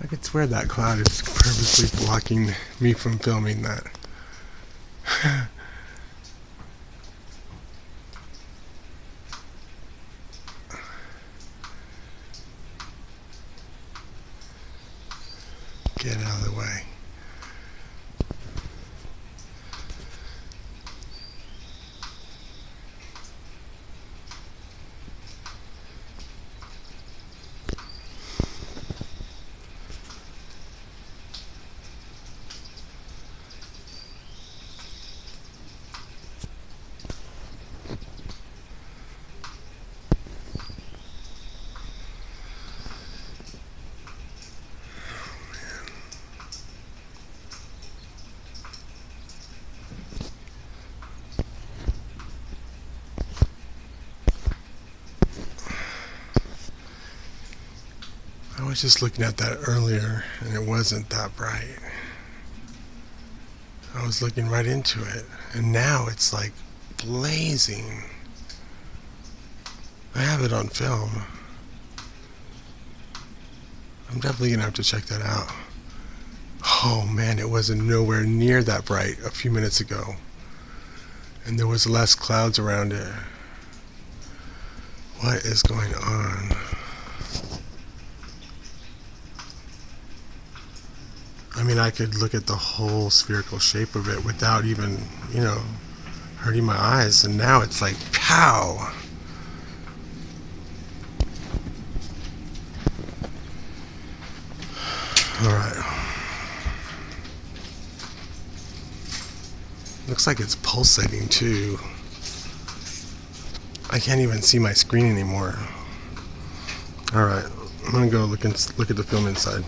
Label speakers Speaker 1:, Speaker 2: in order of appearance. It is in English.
Speaker 1: I could swear that cloud is purposely blocking me from filming that. Get out of the way. I was just looking at that earlier and it wasn't that bright. I was looking right into it and now it's like blazing. I have it on film. I'm definitely gonna have to check that out. Oh man, it wasn't nowhere near that bright a few minutes ago. And there was less clouds around it. What is going on? I mean, I could look at the whole spherical shape of it without even, you know, hurting my eyes. And now it's like, pow! Alright. Looks like it's pulsating too. I can't even see my screen anymore. Alright, I'm gonna go look, and look at the film inside.